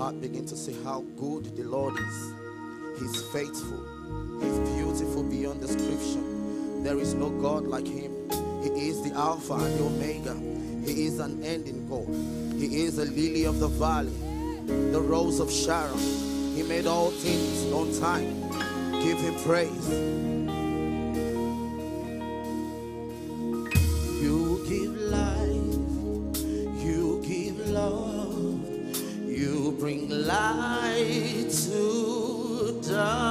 heart begin to say how good the Lord is. He's faithful. He's beautiful beyond description. There is no God like him. He is the Alpha and the Omega. He is an ending God. He is a lily of the valley, the rose of Sharon. He made all things on time. Give him praise. Light to darkness,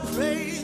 praise.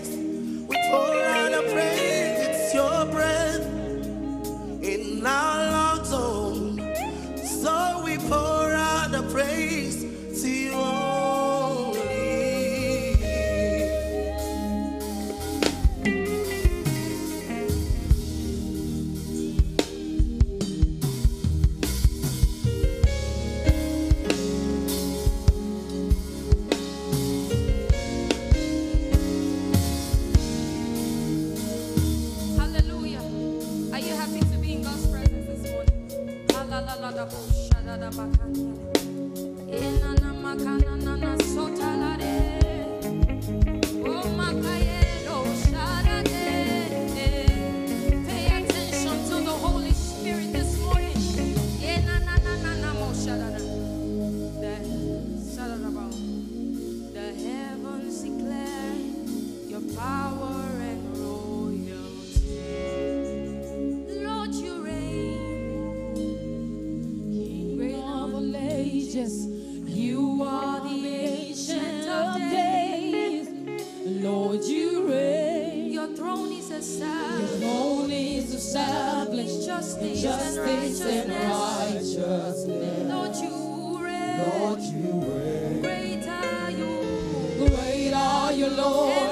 justice, justice and righteousness. Lord, you reign. Lord, you reign. Great are you. Great are you, Lord.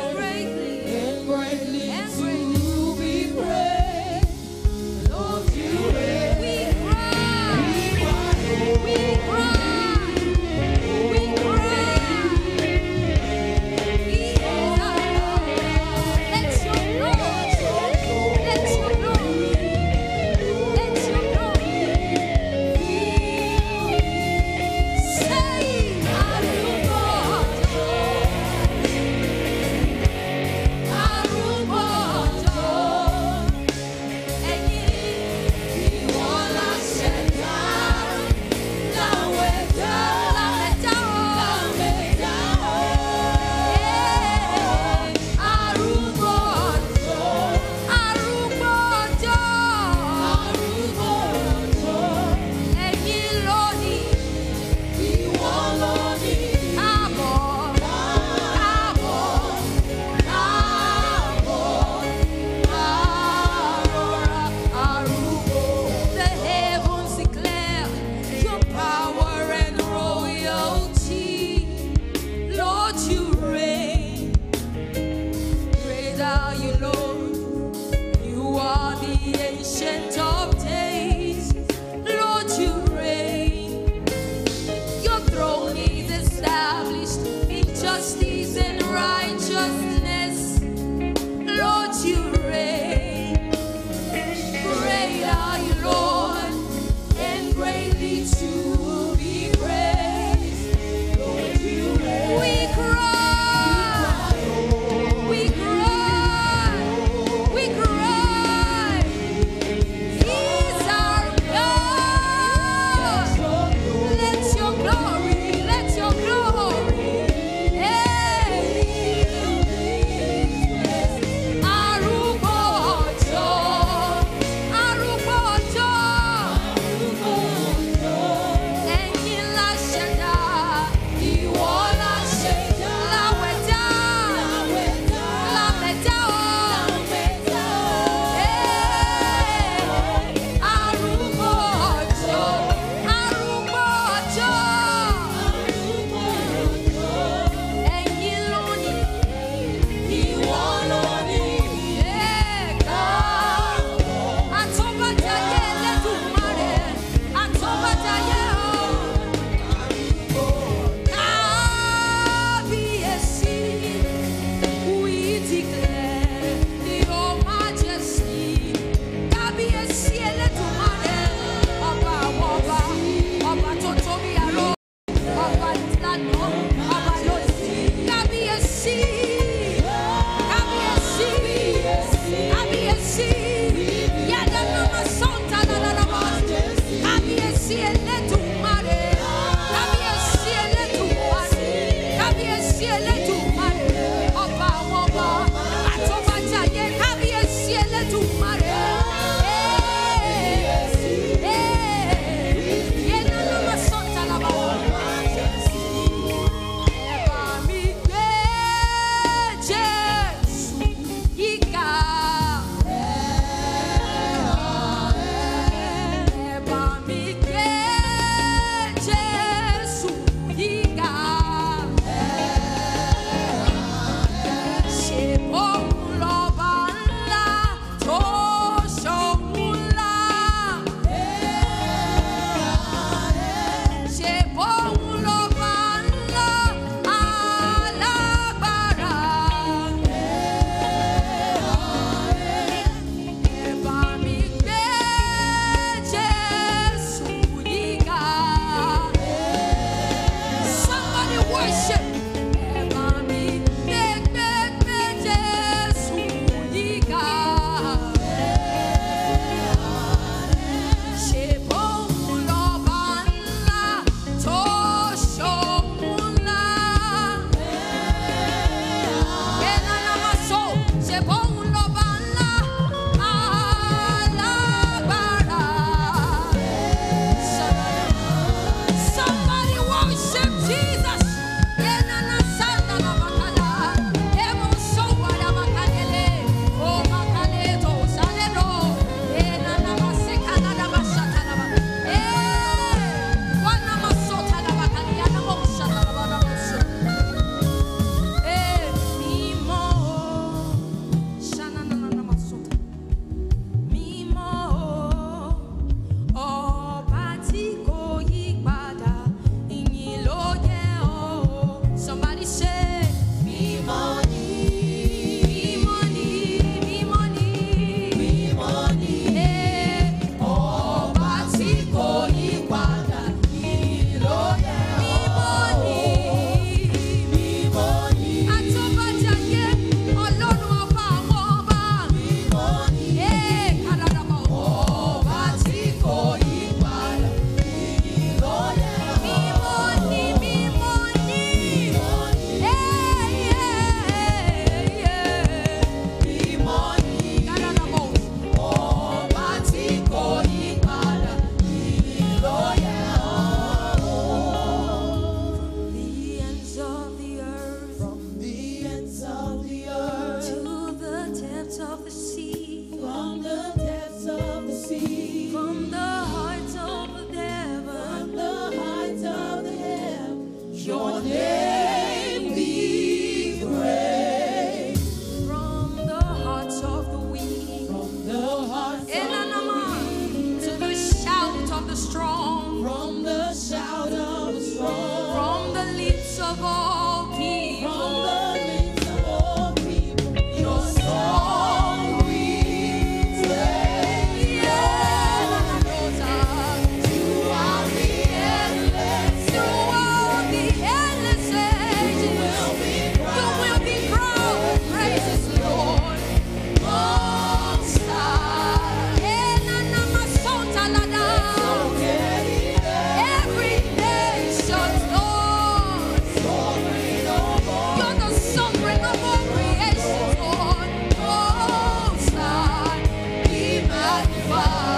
your name. fire.